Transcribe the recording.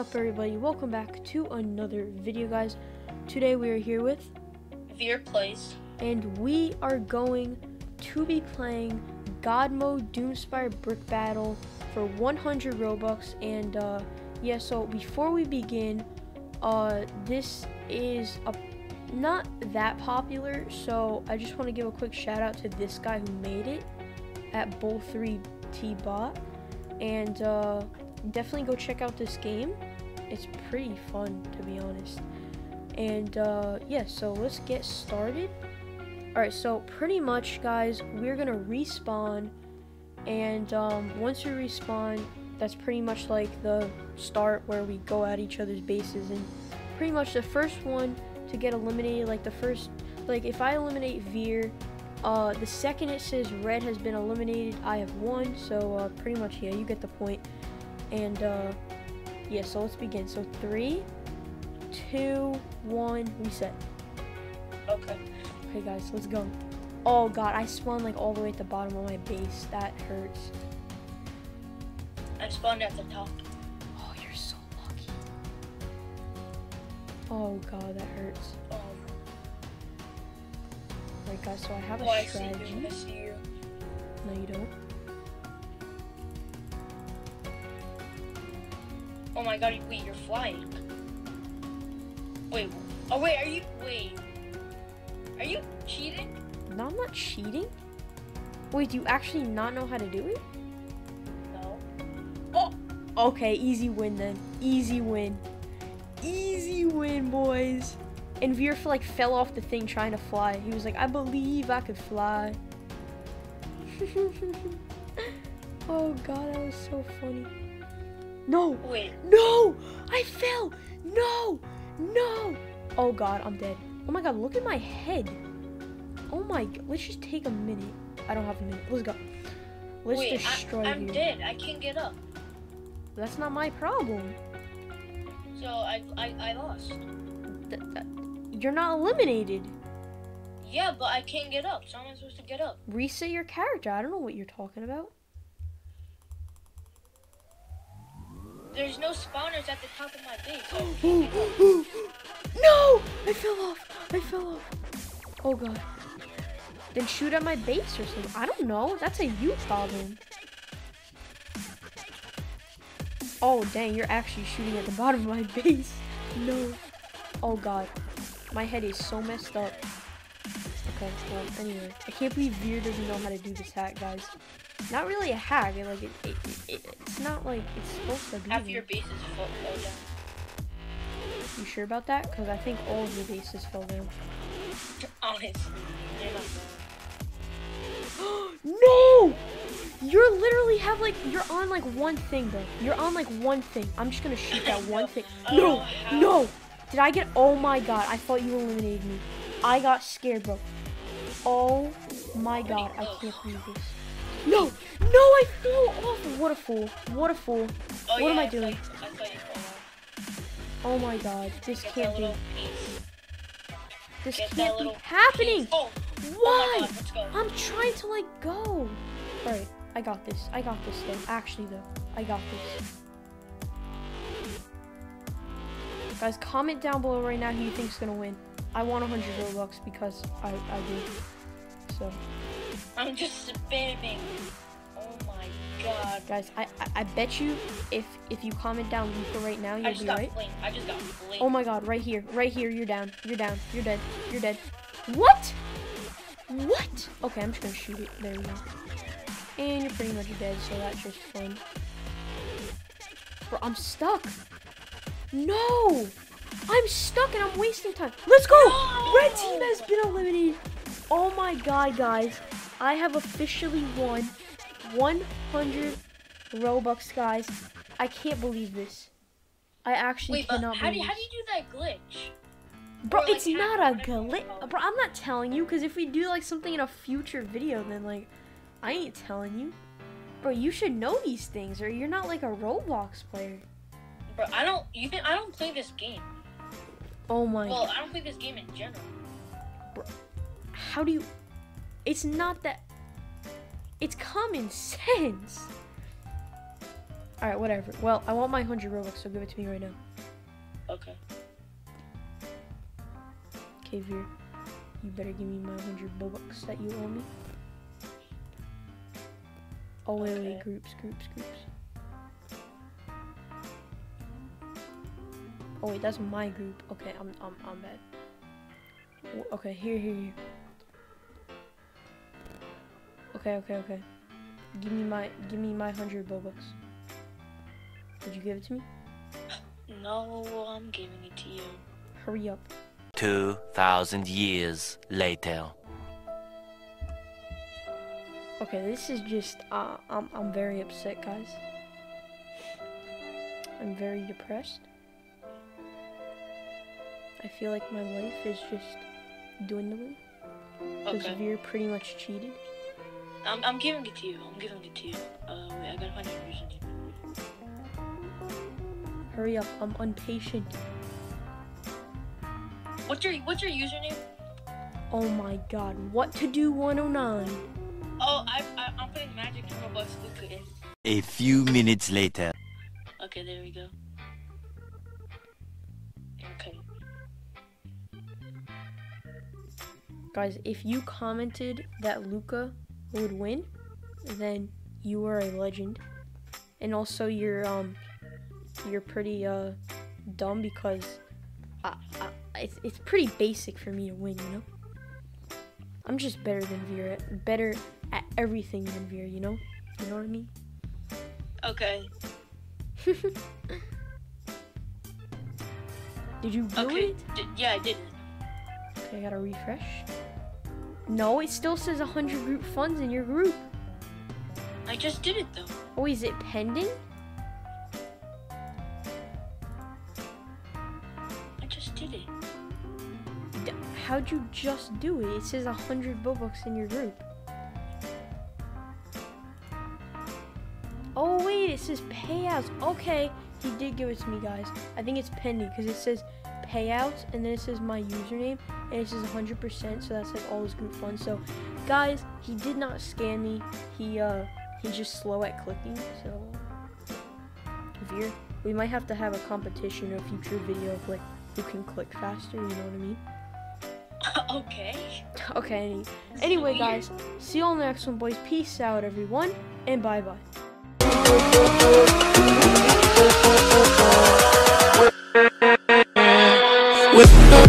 up everybody? Welcome back to another video guys. Today we are here with Veer plays. and we are going to be playing god mode doomspire brick battle for 100 robux. And uh yeah so before we begin uh this is a not that popular so i just want to give a quick shout out to this guy who made it at bull 3 t bot and uh definitely go check out this game it's pretty fun to be honest. And uh yeah so let's get started. All right so pretty much guys we're gonna respawn. And um once we respawn that's pretty much like the start where we go at each other's bases. And pretty much the first one to get eliminated like the first like if i eliminate veer uh the second it says red has been eliminated i have won. So uh pretty much yeah you get the point. And uh yeah so let's begin. So three two one reset. Okay. okay guys let's go. Oh god i spawned like all the way at the bottom of my base. That hurts. I spawned at the top. oh you're so lucky. Oh god that hurts. Um, Alright guys so i have a oh, I you. I you. no you don't Oh my god, wait, you're flying. Wait, oh wait, are you, wait. Are you cheating? no i'm not cheating wait do you actually not know how to do it No. Oh! Okay, easy win then. Easy win. Easy win, boys. And Veer like fell off the thing trying to fly. He was like, I believe I could fly. oh god, that was so funny. No, Wait, no, I fell. No, no. Oh god, I'm dead. Oh my god, look at my head. Oh my, g- let's just take a minute. I don't have a minute. Let's go. Let's wait, destroy I, I'm Veer. dead. I can't get up. That's not my problem. So I, I, I lost. Th- th- you're not eliminated. Yeah, but I can't get up. So how am I supposed to get up? Reset your character. I don't know what you're talking about. There's no spawners at the top of my base. can't no! I fell off. I fell off. Oh god. Then shoot at my base or something. I don't know. That's a you problem. Oh dang, you're actually shooting at the bottom of my base. No. Oh god. My head is so messed up. Okay, well, anyway. I can't believe Veer doesn't know how to do this hack, guys. Not really a hack. It, like, it, it, it, it's not like it's supposed to be. Half your base is full. Oh, down. You sure about that? Because I think all of your bases fell down. Honest. You're not. no! You're literally have like you're on like one thing bro. You're on like one thing. I'm just gonna shoot that one thing. No, oh, know no. Did I get? Oh my god! I thought you eliminated me. I got scared, bro. Oh my god! I can't believe this. No, no! I flew off. What a fool! What a fool! Oh, What yeah, am I I doing? Thought, I thought you fell off. Oh my god! This Get can't be. This Get can't be happening. piece. Oh, oh Why? oh god. I'm trying to like go. Alright, I got this. I got this though. Actually though, I got this. Guys, comment down below right now who you think's gonna win. I want 100 Robux because I, I do. So, I'm just spamming. Oh my god. guys, I, I, I bet you if if you comment down Luca right now, you'll be right. flamed. I just got flamed. Oh my god, right here, right here, you're down. You're down. You're dead. You're dead. What? What? Okay, I'm just gonna shoot it. There we go. And you're pretty much dead, so that's just fun. Bro, I'm stuck. No! I'm stuck and I'm wasting time. Let's go! No! Red team has been eliminated. Oh my god, guys. I have officially won 100 Robux, guys. I can't believe this. I actually Wait, cannot how do, believe you, how do you do that glitch? Bro, Or, like, it's not a whatever you call glitch. Bro, I'm not telling you because if we do like something in a future video, then like I ain't telling you. Bro, you should know these things, or you're not like a Roblox player. Bro, I don't even I don't play this game. Oh my. Well, I don't play this game in general. Bro, how do you? It's not that. It's common sense. All right, whatever. Well, I want my 100 Robux, so give it to me right now. Okay. Okay, Veer. You better give me my 100 Robux that you owe me. Oh, wait, wait, groups, groups, groups. Oh, wait, that's my group. Okay, I'm, I'm, I'm bad. Okay, here, here, here. Okay, okay, okay. Give me my, give me my 100 Robux. Did you give it to me? No, I'm giving it to you. Hurry up. 2,000 years later. Okay, this is just uh, I'm I'm very upset, guys. I'm very depressed. I feel like my life is just dwindling because Okay. Veer pretty much cheated. I'm, I'm giving it to you. I'm giving it to you. Uh, wait, I gotta find your username. Hurry up, I'm impatient. What's your What's your username? Oh my god, what to do 109? Oh, I, I I'm putting Magic Robux Luca in. A few minutes later. Okay, there we go. Okay. Guys, if you commented that Luca would win, then you are a legend. And also you're um you're pretty uh dumb because I, I, it's, it's pretty basic for me to win, you know? I'm just better than Veer, better at everything than Veer, you know? You know what I mean? Okay. Did you do Okay. it? D- yeah, I didn't. Okay, I gotta refresh. No, it still says 100 group funds in your group. I just did it though. Oh, is it pending? I just did it. D- How'd you just do it? It says 100 Robux in your group. Oh, wait, it says payouts. Okay, he did give it to me, guys. I think it's pending because it says payouts and then it says my username and it says 100%. So that's like all his group funds. So, guys, he did not scam me. He, uh, he's just slow at clicking. So, Veer, we might have to have a competition, a future video of like who can click faster. You know what I mean? okay. Okay. Any, anyway, guys, see you the next one, boys. Peace out, everyone, and bye bye. We'll